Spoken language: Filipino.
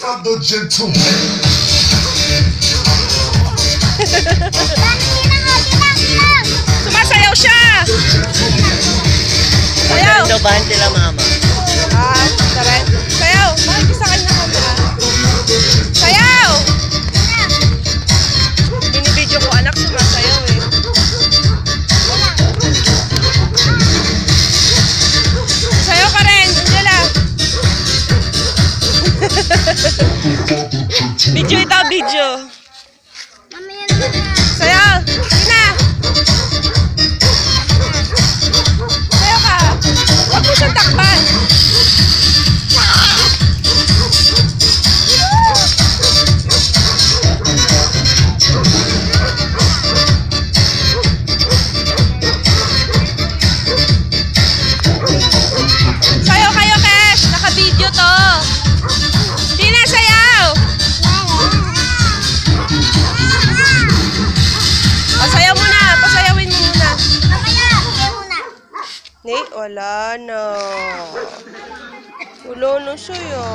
the gentleman. Sumasayaw siya! Sayaw! Dobahan sila mama. Ah, tara. Video ito, video. Sayaw! Ni, wala na. Wala na siya.